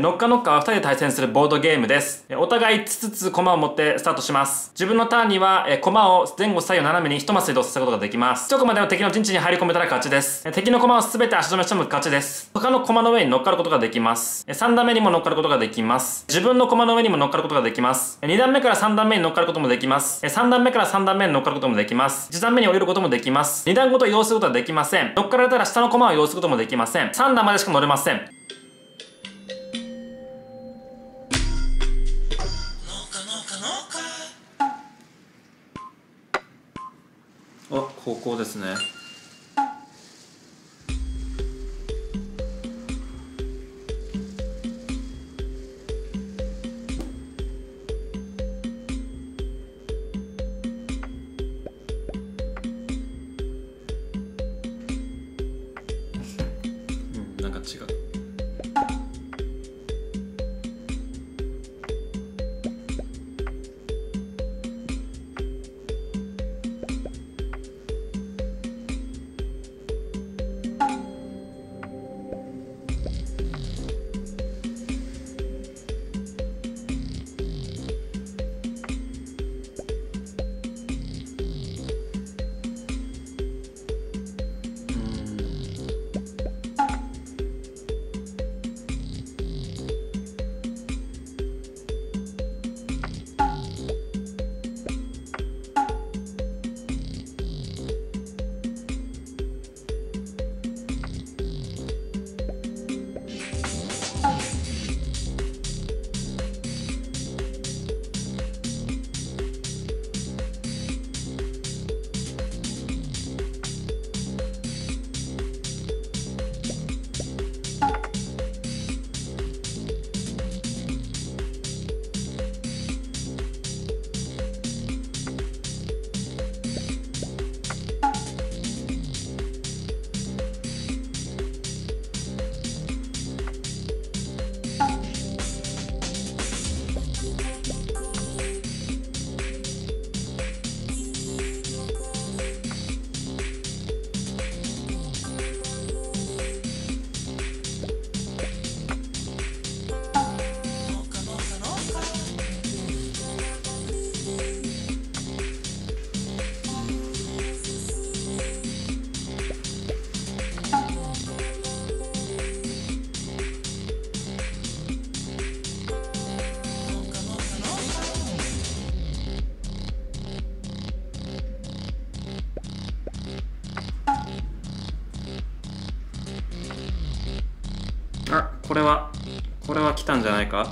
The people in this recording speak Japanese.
ノッカノッカは2人で対戦するボードゲームです。お互い5つずつ駒を持ってスタートします。自分のターンには、駒を前後左右斜めに1マス移動させることができます。1コマでの敵の陣地に入り込めたら勝ちです。敵の駒を全て足止めしても勝ちです。他の駒の上に乗っかることができます。え3段目にも乗っかることができます。自分の駒の上にも乗っかることができます。2段目から3段目に乗っかることもできます。3段目から3段目に乗っかることもできます。1段目に降りることもできます。2段ごと移動することはできません。乗っかられたら下の駒を移動することもできません。3段までしか乗れません。あ、高校ですね。うん、なんか違う。あこれはこれは来たんじゃないか？